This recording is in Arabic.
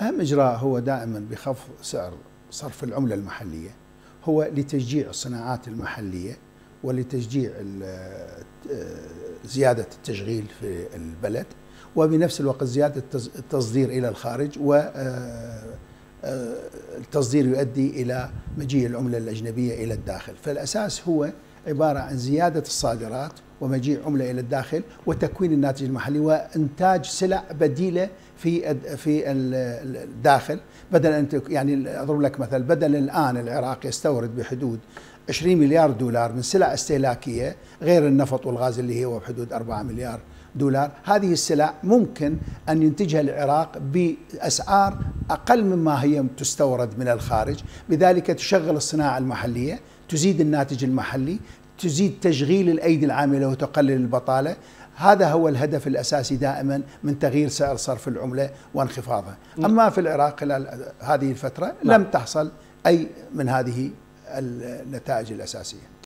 أهم إجراء هو دائما بخفض سعر صرف العملة المحلية هو لتشجيع الصناعات المحلية ولتشجيع زيادة التشغيل في البلد وبنفس الوقت زيادة التصدير إلى الخارج و التصدير يؤدي إلى مجيء العملة الأجنبية إلى الداخل. فالأساس هو عبارة عن زيادة الصادرات ومجيء عملة إلى الداخل وتكوين الناتج المحلي وإنتاج سلع بديلة في في الداخل. بدل أن يعني أضرب لك مثل بدل الآن العراق يستورد بحدود 20 مليار دولار من سلع استهلاكية غير النفط والغاز اللي هو بحدود 4 مليار دولار هذه السلع ممكن أن ينتجها العراق بأسعار أقل مما هي تستورد من الخارج. بذلك تشغل الصناعة المحلية تزيد الناتج المحلي تزيد تشغيل الأيدي العاملة وتقلل البطالة هذا هو الهدف الأساسي دائما من تغيير سعر صرف العملة وانخفاضها نعم. أما في العراق خلال هذه الفترة نعم. لم تحصل أي من هذه النتائج الأساسية